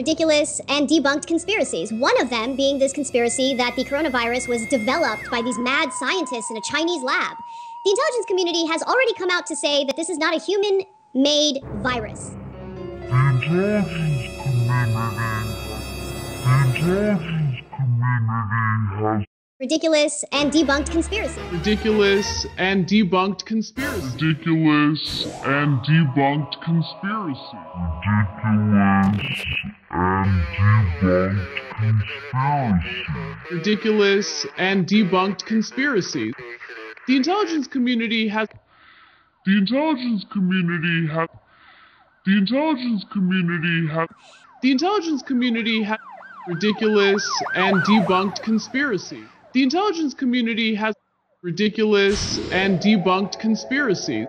ridiculous and debunked conspiracies. One of them being this conspiracy that the coronavirus was developed by these mad scientists in a Chinese lab. The intelligence community has already come out to say that this is not a human made virus. The intelligence community, the intelligence community has Ridiculous and debunked conspiracy. ridiculous and debunked conspiracy. ridiculous and debunked conspiracy. Ridiculous and debunked conspiracy. Ridiculous and debunked conspiracies. The intelligence community has. The intelligence community has. The intelligence community has. The intelligence community has. Ridiculous and debunked conspiracy. The intelligence community has. Ridiculous and debunked conspiracies.